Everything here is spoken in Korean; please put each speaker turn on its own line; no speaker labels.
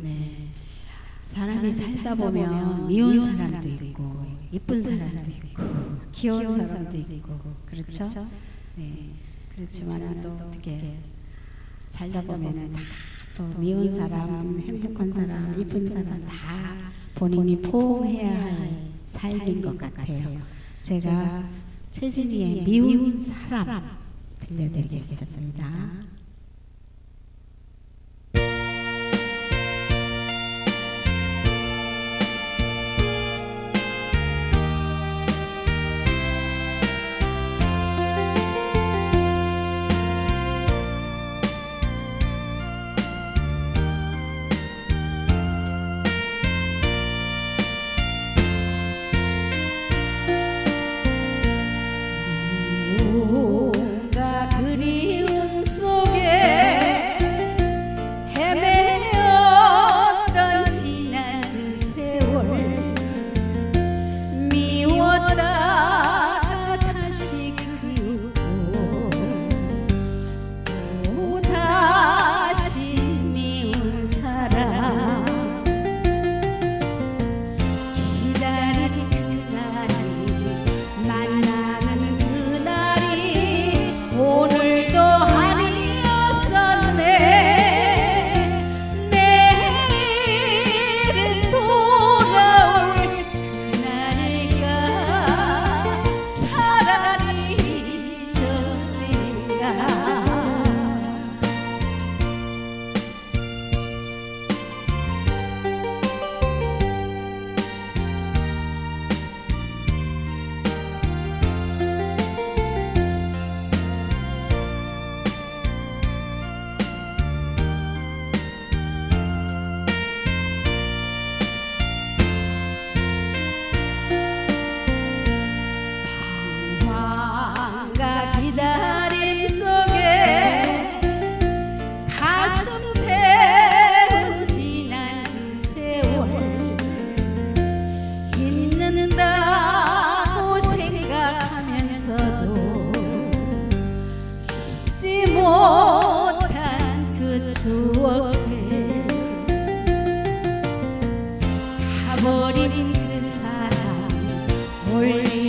네. 사람이 살다 보면 미운 사람도 있고 이쁜 사람도 있고 귀여운 사람도 있고 그렇죠? 네. 그렇지만 또 어떻게 살다 보면은 다 또 미운 사람, 행복한 사람, 이쁜 사람 다 본인이 포옹해야 할 삶인 것 같아요. 제가 최진희의 미운 사람 들려드리겠습니다. 버린 그 사람 올리